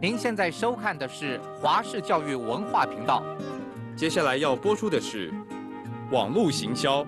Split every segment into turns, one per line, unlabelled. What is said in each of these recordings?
您现在收看的是华视教育文化频道。
接下来要播出的是网络行销。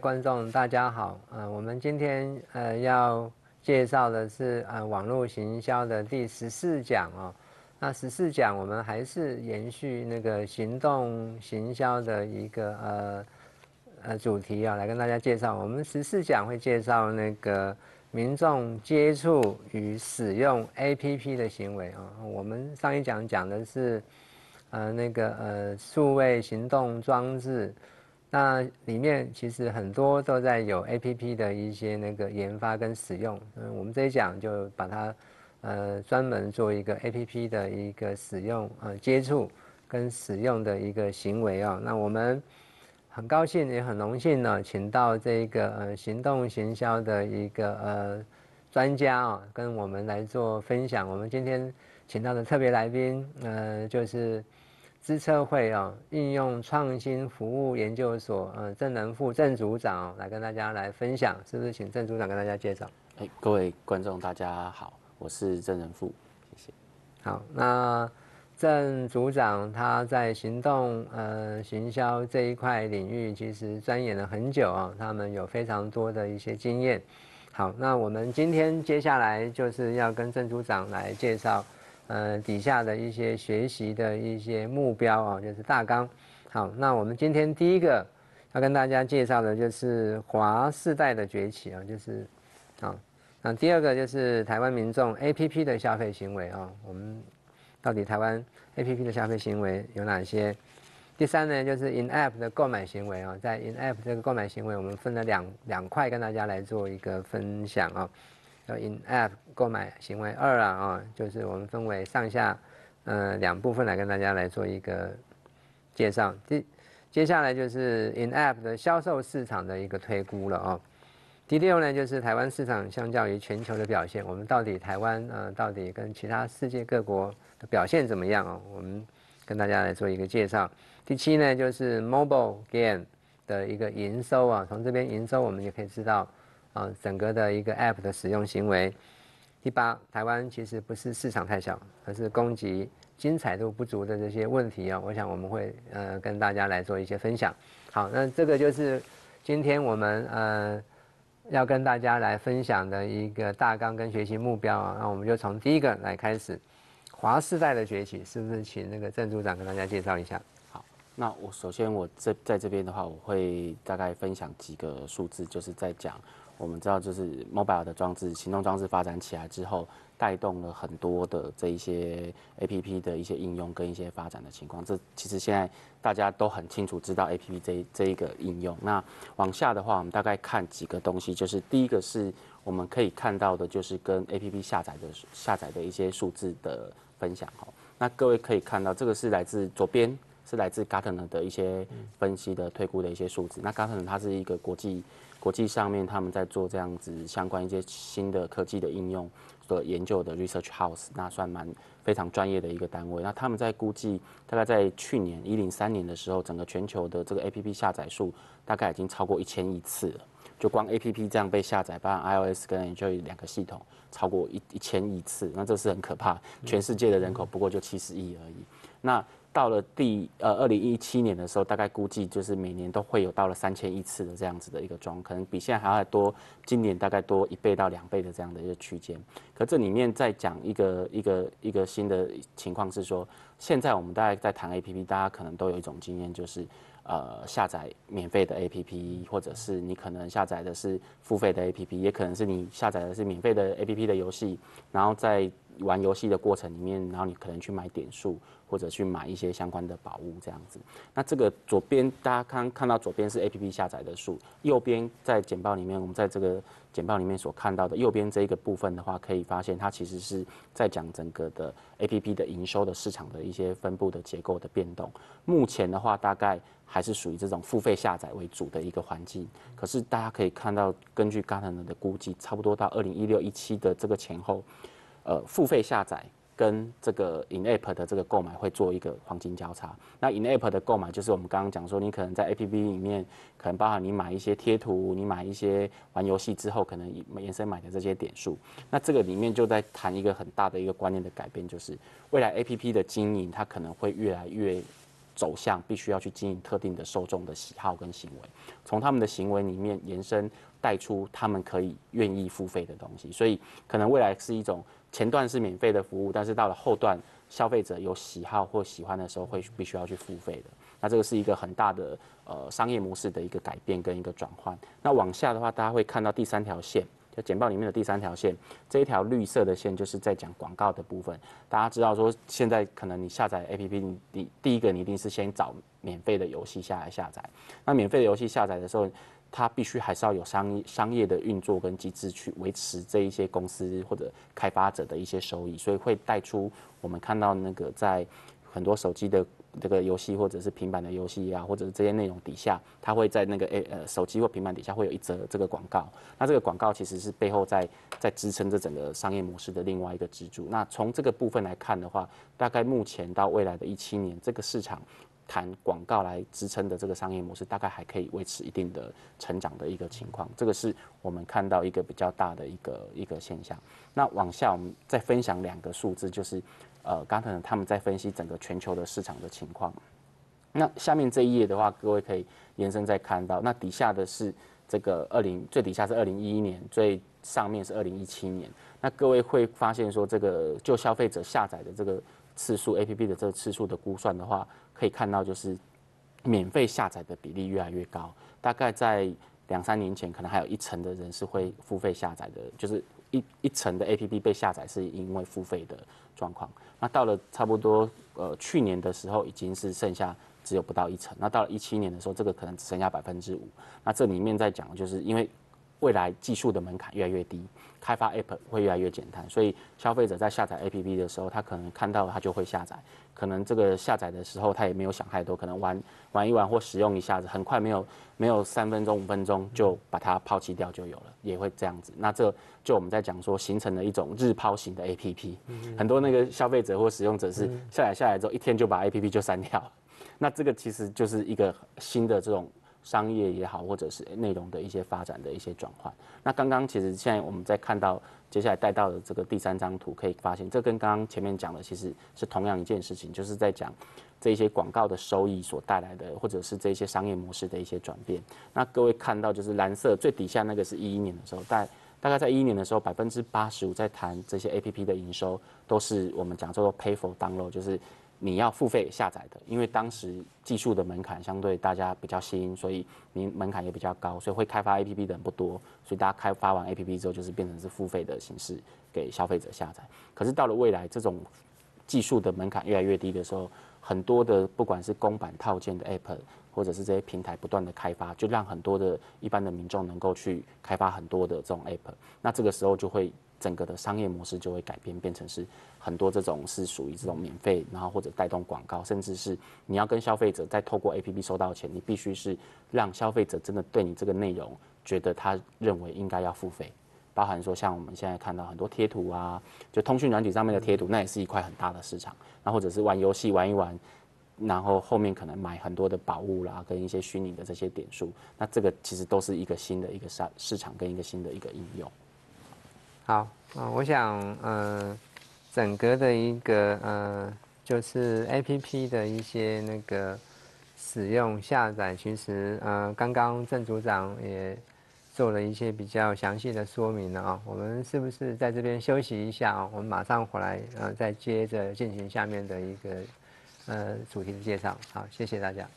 观众大家好，呃，我们今天呃要介绍的是呃网络行销的第十四讲哦。那十四讲我们还是延续那个行动行销的一个呃呃主题啊，来跟大家介绍。我们十四讲会介绍那个民众接触与使用 APP 的行为啊。我们上一讲讲的是呃那个呃数位行动装置。那里面其实很多都在有 A P P 的一些那个研发跟使用，嗯，我们这一讲就把它，呃，专门做一个 A P P 的一个使用呃接触跟使用的一个行为啊。那我们很高兴也很荣幸呢，请到这个呃行动行销的一个呃专家啊，跟我们来做分享。我们今天请到的特别来宾，呃，就是。资策会啊，应用创新服务研究所，呃，郑能富郑组长来跟大家来分享，是不是？请郑组长跟大家介绍。
哎，各位观众大家好，我是郑仁富，谢谢。
好，那郑组长他在行动呃行销这一块领域，其实钻研了很久啊，他们有非常多的一些经验。好，那我们今天接下来就是要跟郑组长来介绍。呃，底下的一些学习的一些目标啊，就是大纲。好，那我们今天第一个要跟大家介绍的就是华世代的崛起啊，就是好。那第二个就是台湾民众 A P P 的消费行为啊，我们到底台湾 A P P 的消费行为有哪些？第三呢，就是 In App 的购买行为啊，在 In App 这个购买行为，我们分了两两块跟大家来做一个分享啊。In App 购买行为二啊啊，就是我们分为上下呃两部分来跟大家来做一个介绍。第接下来就是 In App 的销售市场的一个推估了啊。第六呢，就是台湾市场相较于全球的表现，我们到底台湾呃到底跟其他世界各国的表现怎么样啊？我们跟大家来做一个介绍。第七呢，就是 Mobile Game 的一个营收啊，从这边营收我们就可以知道。啊，整个的一个 App 的使用行为。第八，台湾其实不是市场太小，而是供给精彩度不足的这些问题啊。我想我们会呃跟大家来做一些分享。好，那这个就是今天我们呃要跟大家来分享的一个大纲跟学习目标啊。那我们就从第一个来开始，华世代的崛起，是不是请那个郑组长跟大家介绍一下？
好，那我首先我这在这边的话，我会大概分享几个数字，就是在讲。我们知道，就是 mobile 的装置、行动装置发展起来之后，带动了很多的这一些 A P P 的一些应用跟一些发展的情况。这其实现在大家都很清楚知道 A P P 这这一个应用。那往下的话，我们大概看几个东西，就是第一个是我们可以看到的，就是跟 A P P 下载的下载的一些数字的分享哈。那各位可以看到，这个是来自左边是来自 Gartner 的一些分析的推估的一些数字。那 Gartner 它是一个国际。国际上面他们在做这样子相关一些新的科技的应用所研究的 research house，那算蛮非常专业的一个单位。那他们在估计，大概在去年一零三年的时候，整个全球的这个 A P P 下载数大概已经超过一千亿次了。就光 A P P 这样被下载，包含 iOS 跟 Android 两个系统，超过一一千亿次，那这是很可怕。全世界的人口不过就七十亿而已。那到了第呃二零一七年的时候，大概估计就是每年都会有到了三千亿次的这样子的一个装，可能比现在还要多，今年大概多一倍到两倍的这样的一个区间。可这里面再讲一个一个一个新的情况是说，现在我们大概在谈 A P P，大家可能都有一种经验，就是呃下载免费的 A P P，或者是你可能下载的是付费的 A P P，也可能是你下载的是免费的 A P P 的游戏，然后在玩游戏的过程里面，然后你可能去买点数或者去买一些相关的宝物这样子。那这个左边大家看看到左边是 A P P 下载的数，右边在简报里面，我们在这个简报里面所看到的右边这一个部分的话，可以发现它其实是在讲整个的 A P P 的营收的市场的一些分布的结构的变动。目前的话，大概还是属于这种付费下载为主的一个环境。可是大家可以看到，根据 Gartner 的估计，差不多到二零一六一七的这个前后。呃，付费下载跟这个 in app 的这个购买会做一个黄金交叉。那 in app 的购买就是我们刚刚讲说，你可能在 app 里面，可能包含你买一些贴图，你买一些玩游戏之后，可能延伸买的这些点数。那这个里面就在谈一个很大的一个观念的改变，就是未来 app 的经营，它可能会越来越走向必须要去经营特定的受众的喜好跟行为，从他们的行为里面延伸带出他们可以愿意付费的东西。所以可能未来是一种。前段是免费的服务，但是到了后段，消费者有喜好或喜欢的时候，会必须要去付费的。那这个是一个很大的呃商业模式的一个改变跟一个转换。那往下的话，大家会看到第三条线，就简报里面的第三条线，这一条绿色的线就是在讲广告的部分。大家知道说，现在可能你下载 APP，你第第一个你一定是先找免费的游戏下来下载。那免费的游戏下载的时候，它必须还是要有商商业的运作跟机制去维持这一些公司或者开发者的一些收益，所以会带出我们看到那个在很多手机的这个游戏或者是平板的游戏啊，或者是这些内容底下，它会在那个诶呃手机或平板底下会有一则这个广告。那这个广告其实是背后在在支撑着整个商业模式的另外一个支柱。那从这个部分来看的话，大概目前到未来的一七年，这个市场。谈广告来支撑的这个商业模式，大概还可以维持一定的成长的一个情况，这个是我们看到一个比较大的一个一个现象。那往下我们再分享两个数字，就是呃，刚才他们在分析整个全球的市场的情况。那下面这一页的话，各位可以延伸再看到，那底下的是这个二零最底下是二零一一年，最上面是二零一七年。那各位会发现说，这个就消费者下载的这个次数，A P P 的这个次数的估算的话。可以看到，就是免费下载的比例越来越高。大概在两三年前，可能还有一成的人是会付费下载的，就是一一成的 APP 被下载是因为付费的状况。那到了差不多呃去年的时候，已经是剩下只有不到一成。那到了一七年的时候，这个可能只剩下百分之五。那这里面在讲，就是因为未来技术的门槛越来越低。开发 App 会越来越简单，所以消费者在下载 App 的时候，他可能看到他就会下载。可能这个下载的时候他也没有想太多，可能玩玩一玩或使用一下子，很快没有没有三分钟五分钟就把它抛弃掉就有了，也会这样子。那这就我们在讲说形成了一种日抛型的 App，很多那个消费者或使用者是下载下来之后一天就把 App 就删掉了。那这个其实就是一个新的这种。商业也好，或者是内容的一些发展的一些转换。那刚刚其实现在我们在看到接下来带到的这个第三张图，可以发现这跟刚刚前面讲的其实是同样一件事情，就是在讲这些广告的收益所带来的，或者是这些商业模式的一些转变。那各位看到就是蓝色最底下那个是一一年的时候，大大概在一一年的时候，百分之八十五在谈这些 A P P 的营收都是我们讲叫做 Pay for Download，就是。你要付费下载的，因为当时技术的门槛相对大家比较新，所以门门槛也比较高，所以会开发 APP 的人不多，所以大家开发完 APP 之后，就是变成是付费的形式给消费者下载。可是到了未来，这种技术的门槛越来越低的时候，很多的不管是公版套件的 App，或者是这些平台不断的开发，就让很多的一般的民众能够去开发很多的这种 App，那这个时候就会。整个的商业模式就会改变，变成是很多这种是属于这种免费，然后或者带动广告，甚至是你要跟消费者再透过 A P P 收到钱，你必须是让消费者真的对你这个内容觉得他认为应该要付费，包含说像我们现在看到很多贴图啊，就通讯软体上面的贴图，那也是一块很大的市场。那或者是玩游戏玩一玩，然后后面可能买很多的宝物啦，跟一些虚拟的这些点数，那这个其实都是一个新的一个市市场跟一个新的一个应用。
好啊，我想，嗯，整个的一个，呃，就是 A P P 的一些那个使用下载，其实，呃，刚刚郑组长也做了一些比较详细的说明了啊。我们是不是在这边休息一下啊？我们马上回来，呃，再接着进行下面的一个，呃，主题的介绍。好，谢谢大家。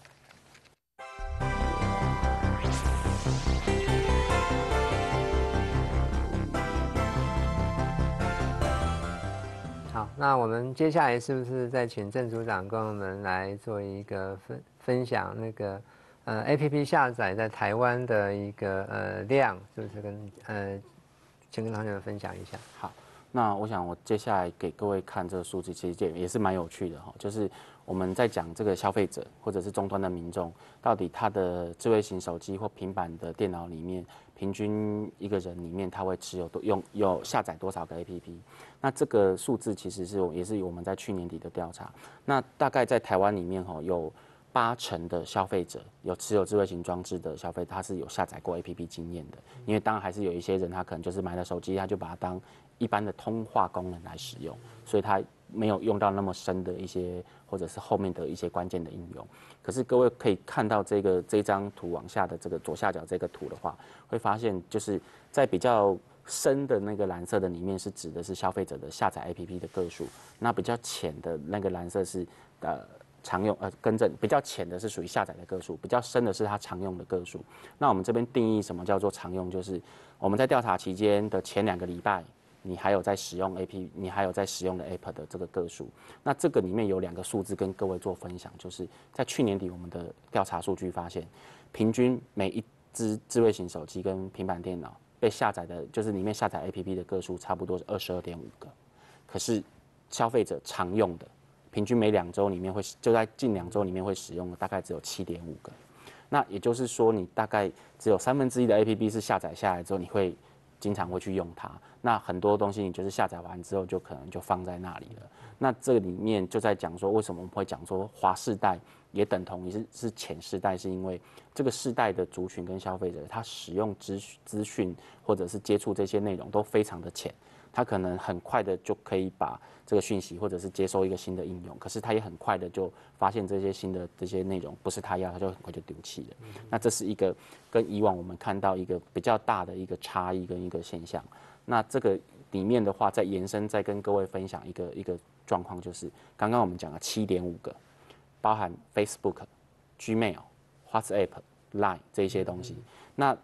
那我们接下来是不是再请郑组长跟我们来做一个分分享那个呃 A P P 下载在台湾的一个呃量，是不是跟呃，请跟同学们分享一下。
好，那我想我接下来给各位看这个数字，其实也也是蛮有趣的哈，就是我们在讲这个消费者或者是终端的民众，到底他的智慧型手机或平板的电脑里面，平均一个人里面他会持有多用有下载多少个 APP？那这个数字其实是也是我们在去年底的调查，那大概在台湾里面哈有。八成的消费者有持有智慧型装置的消费，他是有下载过 APP 经验的。因为当然还是有一些人，他可能就是买了手机，他就把它当一般的通话功能来使用，所以他没有用到那么深的一些，或者是后面的一些关键的应用。可是各位可以看到这个这张图往下的这个左下角这个图的话，会发现就是在比较深的那个蓝色的里面是指的是消费者的下载 APP 的个数，那比较浅的那个蓝色是呃。常用呃，更正比较浅的是属于下载的个数，比较深的是它常用的个数。那我们这边定义什么叫做常用，就是我们在调查期间的前两个礼拜，你还有在使用 A P，你还有在使用的 App 的这个个数。那这个里面有两个数字跟各位做分享，就是在去年底我们的调查数据发现，平均每一只智慧型手机跟平板电脑被下载的，就是里面下载 A P P 的个数差不多是二十二点五个，可是消费者常用的。平均每两周里面会就在近两周里面会使用的大概只有七点五个，那也就是说你大概只有三分之一的 A P P 是下载下来之后你会经常会去用它，那很多东西你就是下载完之后就可能就放在那里了。那这里面就在讲说为什么我们会讲说华世代也等同于是是浅世代，是因为这个世代的族群跟消费者他使用资资讯或者是接触这些内容都非常的浅。他可能很快的就可以把这个讯息，或者是接收一个新的应用，可是他也很快的就发现这些新的这些内容不是他要，他就很快就丢弃了。那这是一个跟以往我们看到一个比较大的一个差异跟一个现象。那这个里面的话，再延伸再跟各位分享一个一个状况，就是刚刚我们讲了七点五个，包含 Facebook、Gmail、WhatsApp、Line 这些东西，那。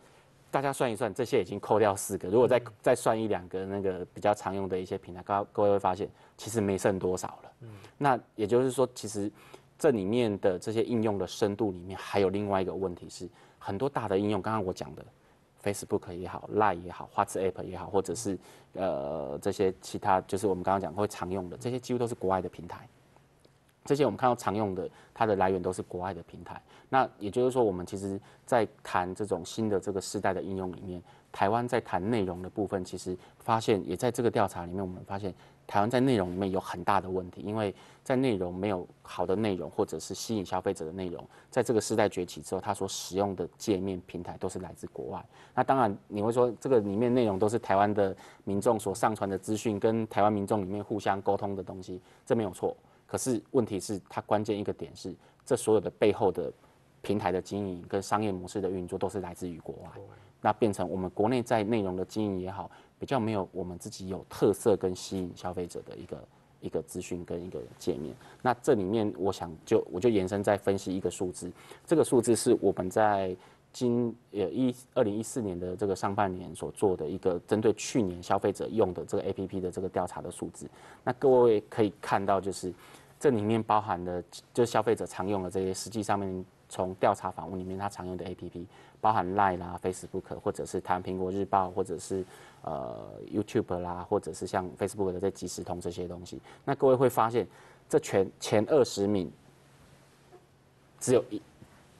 大家算一算，这些已经扣掉四个。如果再再算一两个那个比较常用的一些平台，各各位会发现其实没剩多少了。嗯，那也就是说，其实这里面的这些应用的深度里面，还有另外一个问题是，很多大的应用，刚刚我讲的 Facebook 也好，Line 也好，WhatsApp 也好，或者是呃这些其他，就是我们刚刚讲会常用的这些，几乎都是国外的平台。这些我们看到常用的，它的来源都是国外的平台。那也就是说，我们其实，在谈这种新的这个时代的应用里面，台湾在谈内容的部分，其实发现也在这个调查里面，我们发现台湾在内容里面有很大的问题，因为在内容没有好的内容，或者是吸引消费者的内容，在这个时代崛起之后，它所使用的界面平台都是来自国外。那当然你会说，这个里面内容都是台湾的民众所上传的资讯，跟台湾民众里面互相沟通的东西，这没有错。可是问题是，它关键一个点是，这所有的背后的平台的经营跟商业模式的运作都是来自于国外，那变成我们国内在内容的经营也好，比较没有我们自己有特色跟吸引消费者的一个一个资讯跟一个界面。那这里面我想就我就延伸再分析一个数字，这个数字是我们在。今呃一二零一四年的这个上半年所做的一个针对去年消费者用的这个 A P P 的这个调查的数字，那各位可以看到，就是这里面包含的，就是消费者常用的这些，实际上面从调查访问里面他常用的 A P P，包含 Line 啦、Facebook 或者是谈苹果日报，或者是呃 YouTube 啦，或者是像 Facebook 的这即时通这些东西，那各位会发现，这全前二十名只有一。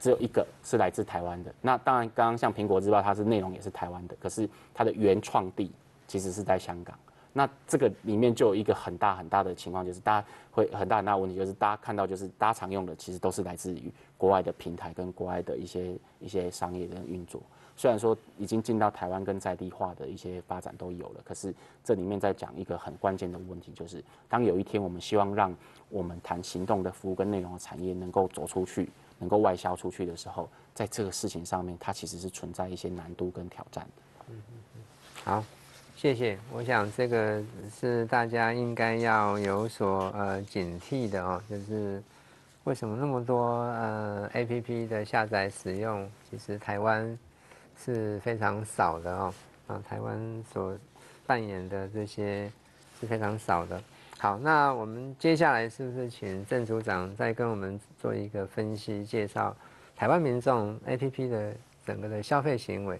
只有一个是来自台湾的，那当然，刚刚像苹果日报，它是内容也是台湾的，可是它的原创地其实是在香港。那这个里面就有一个很大很大的情况，就是大家会很大很大的问题，就是大家看到就是大家常用的，其实都是来自于国外的平台跟国外的一些一些商业的运作。虽然说已经进到台湾跟在地化的一些发展都有了，可是这里面在讲一个很关键的问题，就是当有一天我们希望让我们谈行动的服务跟内容的产业能够走出去。能够外销出去的时候，在这个事情上面，它其实是存在一些难度跟挑战的。嗯嗯
嗯。好，谢谢。我想这个是大家应该要有所呃警惕的哦，就是为什么那么多呃 A P P 的下载使用，其实台湾是非常少的哦。啊，台湾所扮演的这些是非常少的。好，那我们接下来是不是请郑组长再跟我们做一个分析，介绍台湾民众 APP 的整个的消费行为？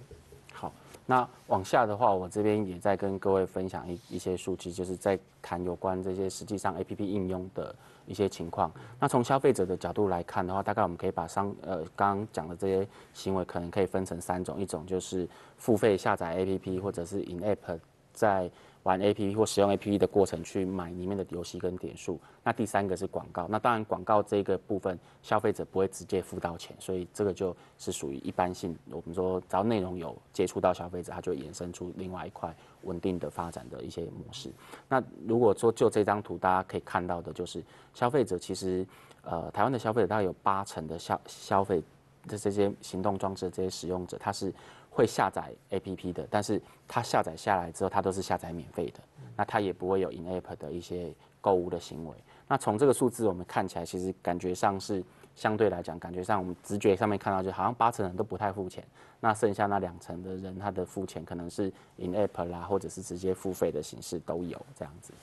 好，那往下的话，我这边也在跟各位分享一一些数据，就是在谈有关这些实际上 APP 应用的一些情况。那从消费者的角度来看的话，大概我们可以把商呃刚刚讲的这些行为可能可以分成三种，一种就是付费下载 APP 或者是 in app 在玩 A P P 或使用 A P P 的过程去买里面的游戏跟点数。那第三个是广告，那当然广告这个部分消费者不会直接付到钱，所以这个就是属于一般性。我们说只要内容有接触到消费者，它就衍生出另外一块稳定的发展的一些模式。那如果说就这张图大家可以看到的，就是消费者其实呃台湾的消费者大概有八成的消消费的这些行动装置的这些使用者，他是。会下载 APP 的，但是它下载下来之后，它都是下载免费的，那它也不会有 in app 的一些购物的行为。那从这个数字我们看起来，其实感觉上是相对来讲，感觉上我们直觉上面看到，就好像八成人都不太付钱，那剩下那两成的人，他的付钱可能是 in app 啦，或者是直接付费的形式都有这样子。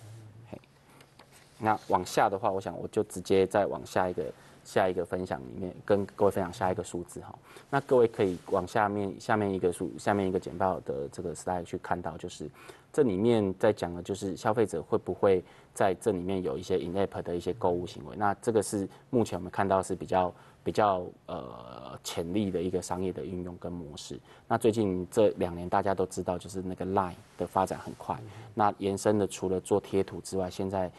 嘿，那往下的话，我想我就直接再往下一个。下一个分享里面跟各位分享下一个数字哈，那各位可以往下面下面一个数下面一个简报的这个 slide 去看到，就是这里面在讲的就是消费者会不会在这里面有一些 in app 的一些购物行为，那这个是目前我们看到是比较比较呃潜力的一个商业的运用跟模式。那最近这两年大家都知道，就是那个 line 的发展很快，那延伸的除了做贴图之外，现在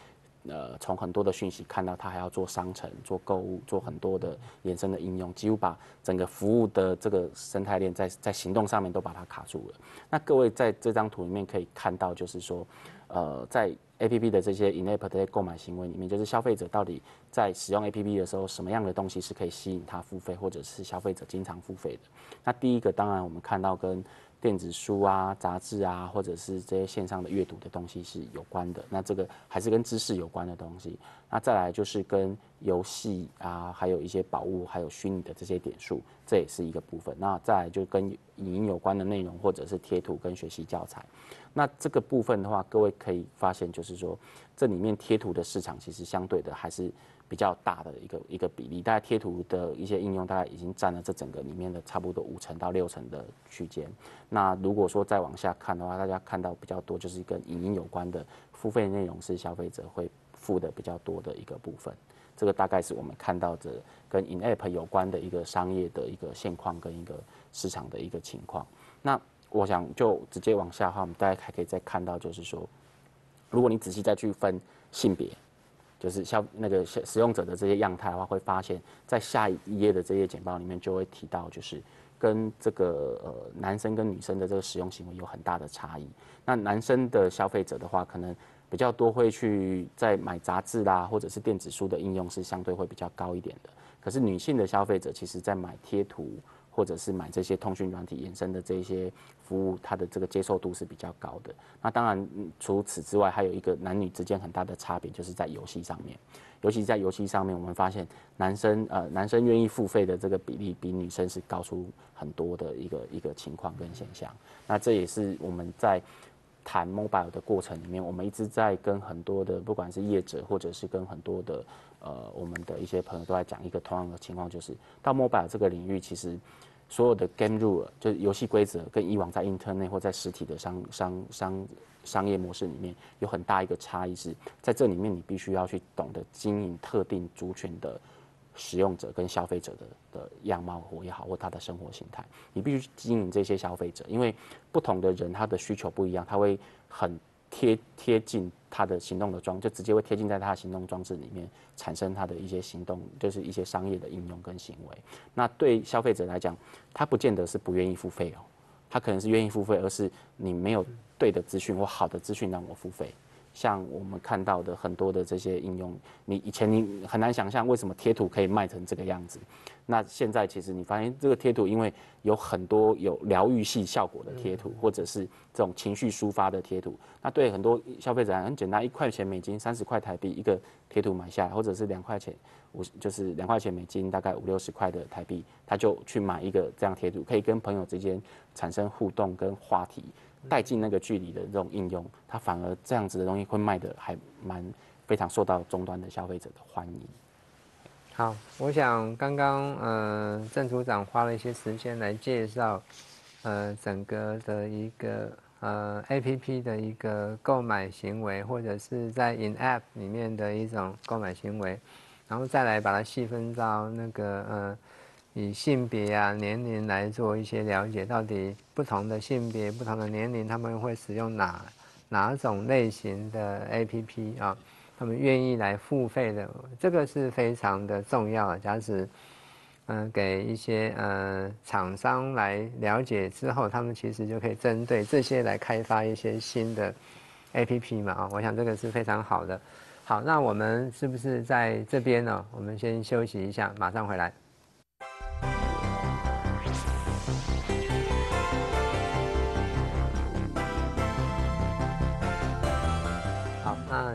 呃，从很多的讯息看到，他还要做商城、做购物、做很多的衍生的应用，几乎把整个服务的这个生态链在在行动上面都把它卡住了。那各位在这张图里面可以看到，就是说，呃，在 A P P 的这些 in app 的购买行为里面，就是消费者到底在使用 A P P 的时候，什么样的东西是可以吸引他付费，或者是消费者经常付费的？那第一个，当然我们看到跟电子书啊、杂志啊，或者是这些线上的阅读的东西是有关的。那这个还是跟知识有关的东西。那再来就是跟游戏啊，还有一些宝物，还有虚拟的这些点数，这也是一个部分。那再来就跟影音有关的内容，或者是贴图跟学习教材。那这个部分的话，各位可以发现，就是说这里面贴图的市场其实相对的还是。比较大的一个一个比例，大概贴图的一些应用，大概已经占了这整个里面的差不多五成到六成的区间。那如果说再往下看的话，大家看到比较多就是跟影音有关的付费内容是消费者会付的比较多的一个部分。这个大概是我们看到的跟 in app 有关的一个商业的一个现况跟一个市场的一个情况。那我想就直接往下的话，我们大家还可以再看到，就是说，如果你仔细再去分性别。就是消那个使用者的这些样态的话，会发现，在下一页的这些简报里面就会提到，就是跟这个呃男生跟女生的这个使用行为有很大的差异。那男生的消费者的话，可能比较多会去在买杂志啦，或者是电子书的应用是相对会比较高一点的。可是女性的消费者，其实在买贴图。或者是买这些通讯软体衍生的这些服务，它的这个接受度是比较高的。那当然，除此之外，还有一个男女之间很大的差别，就是在游戏上面。尤其在游戏上面，我们发现男生呃男生愿意付费的这个比例比女生是高出很多的一个一个情况跟现象。那这也是我们在谈 mobile 的过程里面，我们一直在跟很多的不管是业者或者是跟很多的呃我们的一些朋友都在讲一个同样的情况，就是到 mobile 这个领域，其实。所有的 game rule 就是游戏规则，跟以往在 internet 或在实体的商商商商业模式里面有很大一个差异，是在这里面你必须要去懂得经营特定族群的使用者跟消费者的的样貌或也好，或他的生活形态，你必须经营这些消费者，因为不同的人他的需求不一样，他会很。贴贴近他的行动的装，就直接会贴近在他的行动装置里面，产生他的一些行动，就是一些商业的应用跟行为。那对消费者来讲，他不见得是不愿意付费哦，他可能是愿意付费，而是你没有对的资讯或好的资讯让我付费。像我们看到的很多的这些应用，你以前你很难想象为什么贴图可以卖成这个样子。那现在其实你发现这个贴图，因为有很多有疗愈系效果的贴图，或者是这种情绪抒发的贴图，那对很多消费者很简单，一块钱美金，三十块台币一个贴图买下来，或者是两块钱五就是两块钱美金，大概五六十块的台币，他就去买一个这样贴图，可以跟朋友之间产生互动跟话题。带进那个距离的这种应用，它反而这样子的东西会卖的还蛮非常受到终端的消费者的欢迎。
好，我想刚刚呃郑组长花了一些时间来介绍，呃整个的一个呃 A P P 的一个购买行为，或者是在 In App 里面的一种购买行为，然后再来把它细分到那个呃以性别啊年龄来做一些了解，到底不同的性别、不同的年龄他们会使用哪哪种类型的 A P P 啊？他们愿意来付费的，这个是非常的重要。假使，嗯，给一些呃厂商来了解之后，他们其实就可以针对这些来开发一些新的 APP 嘛啊，我想这个是非常好的。好，那我们是不是在这边呢？我们先休息一下，马上回来。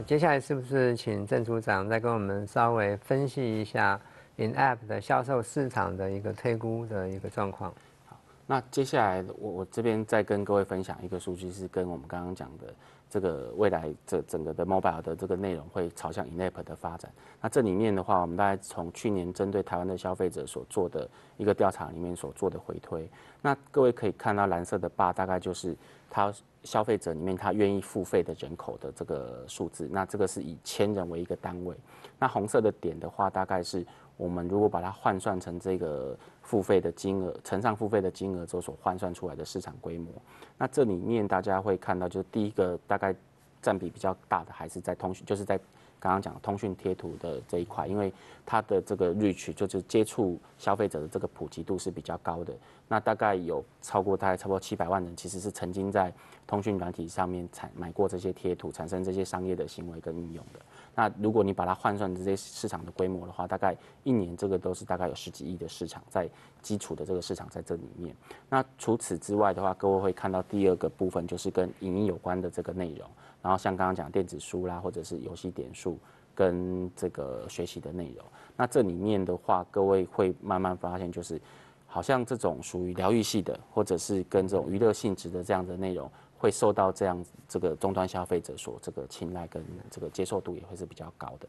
接下来是不是请郑组长再跟我们稍微分析一下 In App 的销售市场的一个推估的一个状况？
好，那接下来我我这边再跟各位分享一个数据，是跟我们刚刚讲的这个未来这整个的 Mobile 的这个内容会朝向 In App 的发展。那这里面的话，我们大概从去年针对台湾的消费者所做的一个调查里面所做的回推，那各位可以看到蓝色的 bar 大概就是它。消费者里面，他愿意付费的人口的这个数字，那这个是以千人为一个单位。那红色的点的话，大概是我们如果把它换算成这个付费的金额乘上付费的金额之后所换算出来的市场规模。那这里面大家会看到，就是第一个大概占比比较大的还是在通讯，就是在。刚刚讲通讯贴图的这一块，因为它的这个 reach 就是接触消费者的这个普及度是比较高的。那大概有超过大概差不多七百万人，其实是曾经在通讯软体上面产买过这些贴图，产生这些商业的行为跟应用的。那如果你把它换算这些市场的规模的话，大概一年这个都是大概有十几亿的市场在基础的这个市场在这里面。那除此之外的话，各位会看到第二个部分就是跟影音有关的这个内容。然后像刚刚讲电子书啦，或者是游戏点数跟这个学习的内容，那这里面的话，各位会慢慢发现，就是好像这种属于疗愈系的，或者是跟这种娱乐性质的这样的内容，会受到这样这个终端消费者所这个青睐跟这个接受度也会是比较高的。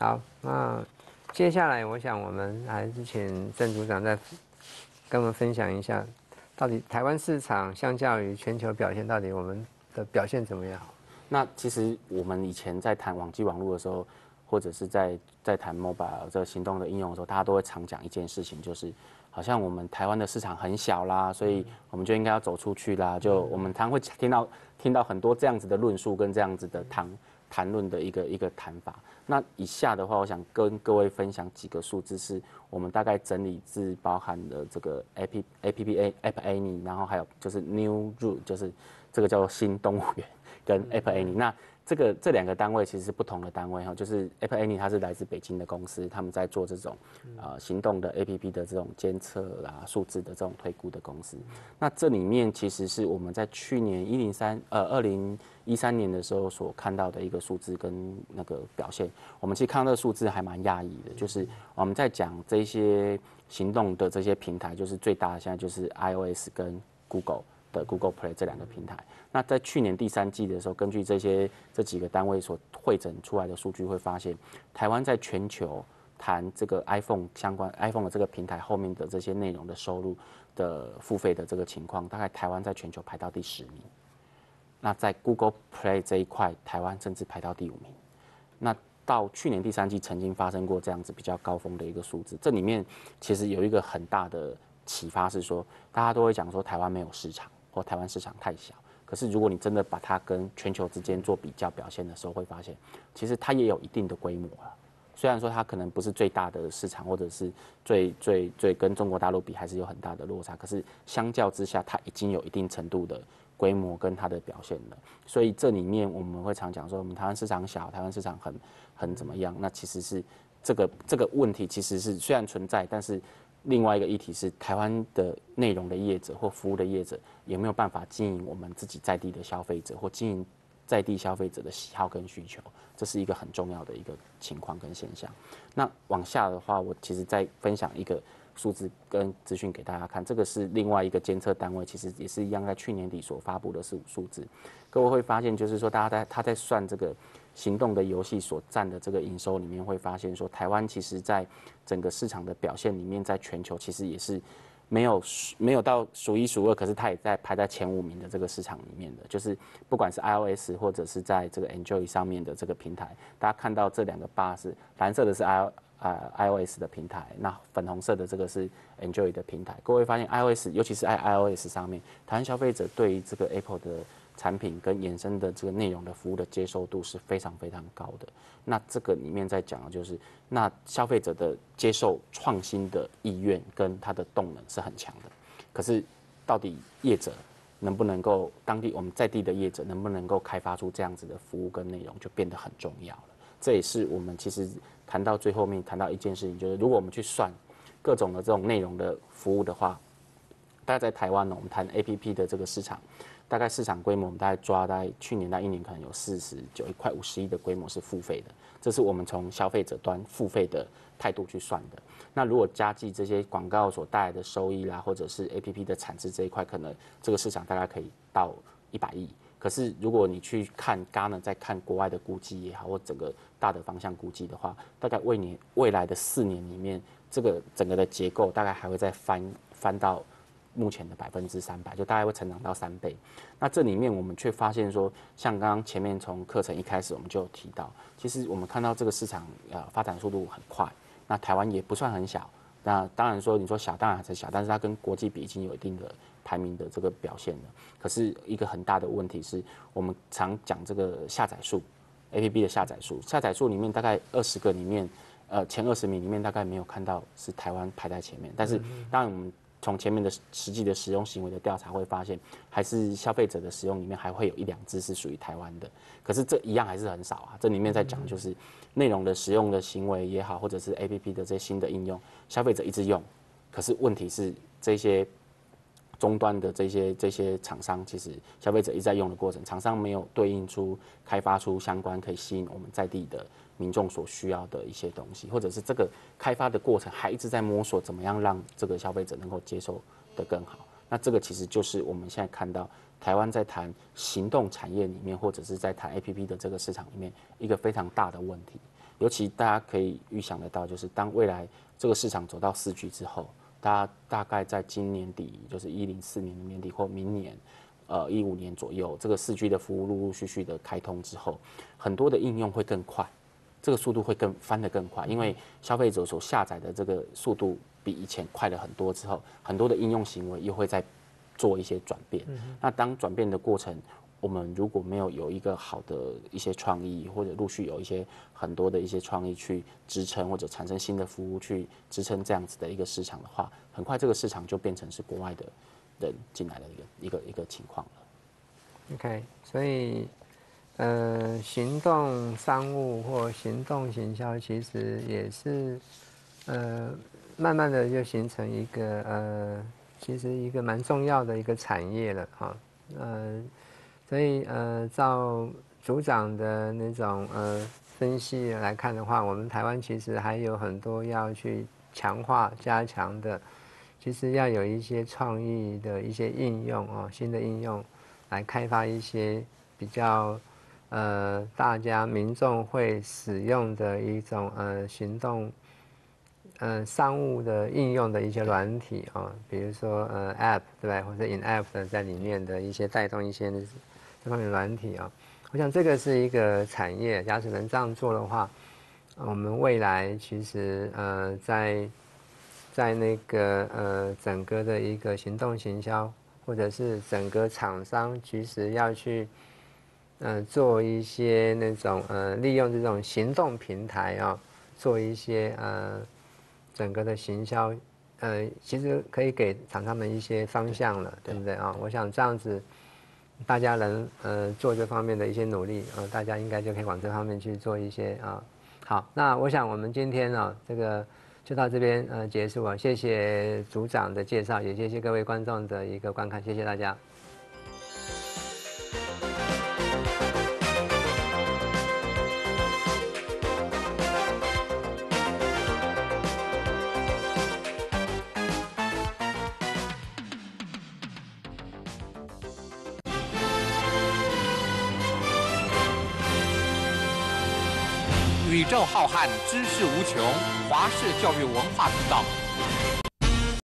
好，那接下来我想我们还是请郑组长再跟我们分享一下，到底台湾市场相较于全球表现，到底我们的表现怎么样？
那其实我们以前在谈网际网络的时候，或者是在在谈 mobile 这个行动的应用的时候，大家都会常讲一件事情，就是好像我们台湾的市场很小啦，所以我们就应该要走出去啦。就我们常会听到听到很多这样子的论述跟这样子的谈谈论的一个一个谈法。那以下的话，我想跟各位分享几个数字，是我们大概整理自包含的这个 A P A P P A App Any，然后还有就是 New Root，就是这个叫做新动物园。跟 Apple Any，那这个这两个单位其实是不同的单位哈，就是 Apple Any 它是来自北京的公司，他们在做这种呃行动的 APP 的这种监测啦、数字的这种推估的公司。那这里面其实是我们在去年一零三呃二零一三年的时候所看到的一个数字跟那个表现，我们其实看到这个数字还蛮讶异的，就是我们在讲这些行动的这些平台，就是最大的现在就是 iOS 跟 Google。的 Google Play 这两个平台，那在去年第三季的时候，根据这些这几个单位所汇整出来的数据，会发现台湾在全球谈这个 iPhone 相关 iPhone 的这个平台后面的这些内容的收入的付费的这个情况，大概台湾在全球排到第十名。那在 Google Play 这一块，台湾甚至排到第五名。那到去年第三季曾经发生过这样子比较高峰的一个数字，这里面其实有一个很大的启发是说，大家都会讲说台湾没有市场。或台湾市场太小，可是如果你真的把它跟全球之间做比较表现的时候，会发现其实它也有一定的规模了。虽然说它可能不是最大的市场，或者是最最最跟中国大陆比还是有很大的落差，可是相较之下，它已经有一定程度的规模跟它的表现了。所以这里面我们会常讲说，我们台湾市场小，台湾市场很很怎么样？那其实是这个这个问题其实是虽然存在，但是。另外一个议题是台湾的内容的业者或服务的业者有没有办法经营我们自己在地的消费者或经营在地消费者的喜好跟需求，这是一个很重要的一个情况跟现象。那往下的话，我其实再分享一个数字跟资讯给大家看。这个是另外一个监测单位，其实也是一样，在去年底所发布的数数字。各位会发现，就是说大家在他在算这个行动的游戏所占的这个营收里面，会发现说台湾其实在整个市场的表现里面，在全球其实也是。没有没有到数一数二，可是它也在排在前五名的这个市场里面的，就是不管是 iOS 或者是在这个 Android 上面的这个平台，大家看到这两个 bar 是蓝色的是 i 啊 iOS 的平台，那粉红色的这个是 Android 的平台。各位发现 iOS，尤其是 i iOS 上面，台湾消费者对于这个 Apple 的产品跟衍生的这个内容的服务的接受度是非常非常高的。那这个里面在讲的就是，那消费者的接受创新的意愿跟他的动能是很强的。可是，到底业者能不能够当地我们在地的业者能不能够开发出这样子的服务跟内容，就变得很重要了。这也是我们其实谈到最后面谈到一件事情，就是如果我们去算各种的这种内容的服务的话，大家在台湾呢，我们谈 A P P 的这个市场。大概市场规模，我们大概抓大概去年到一年可能有四十九亿块五十亿的规模是付费的，这是我们从消费者端付费的态度去算的。那如果加计这些广告所带来的收益啦，或者是 A P P 的产值这一块，可能这个市场大概可以到一百亿。可是如果你去看 g a n 在看国外的估计也好，或整个大的方向估计的话，大概未年未来的四年里面，这个整个的结构大概还会再翻翻到。目前的百分之三百，就大概会成长到三倍。那这里面我们却发现说，像刚刚前面从课程一开始我们就有提到，其实我们看到这个市场呃发展速度很快。那台湾也不算很小，那当然说你说小当然还是小，但是它跟国际比已经有一定的排名的这个表现了。可是一个很大的问题是我们常讲这个下载数，A P P 的下载数，下载数里面大概二十个里面，呃前二十名里面大概没有看到是台湾排在前面。但是当然我们。从前面的实际的使用行为的调查会发现，还是消费者的使用里面还会有一两只是属于台湾的，可是这一样还是很少啊。这里面在讲就是内容的使用的行为也好，或者是 A P P 的这些新的应用，消费者一直用，可是问题是这些终端的这些这些厂商，其实消费者一直在用的过程，厂商没有对应出开发出相关可以吸引我们在地的。民众所需要的一些东西，或者是这个开发的过程还一直在摸索，怎么样让这个消费者能够接受的更好？那这个其实就是我们现在看到台湾在谈行动产业里面，或者是在谈 A P P 的这个市场里面一个非常大的问题。尤其大家可以预想得到，就是当未来这个市场走到四 G 之后，大家大概在今年底，就是一零四年的年底或明年，呃一五年左右，这个四 G 的服务陆陆续续的开通之后，很多的应用会更快。这个速度会更翻得更快，因为消费者所下载的这个速度比以前快了很多。之后，很多的应用行为又会在做一些转变。那当转变的过程，我们如果没有有一个好的一些创意，或者陆续有一些很多的一些创意去支撑，或者产生新的服务去支撑这样子的一个市场的话，很快这个市场就变成是国外的人进来的一个一个一个情况了。
OK，所以。呃，行动商务或行动行销，其实也是，呃，慢慢的就形成一个呃，其实一个蛮重要的一个产业了哈。呃，所以呃，照组长的那种呃分析来看的话，我们台湾其实还有很多要去强化、加强的，其实要有一些创意的一些应用哦，新的应用来开发一些比较。呃，大家民众会使用的一种呃行动，呃商务的应用的一些软体啊，比如说呃 App 对吧，或者 In App 的在里面的一些带动一些这方面软体啊，我想这个是一个产业，假使能这样做的话，我们未来其实呃在在那个呃整个的一个行动行销，或者是整个厂商其实要去。嗯，做一些那种呃，利用这种行动平台啊，做一些呃，整个的行销，呃，其实可以给厂商们一些方向了，对不对啊？我想这样子，大家能呃做这方面的一些努力啊，大家应该就可以往这方面去做一些啊。好，那我想我们今天啊，这个就到这边呃结束啊，谢谢组长的介绍，也谢谢各位观众的一个观看，谢谢大家。
知识无穷，华氏教育文化频道。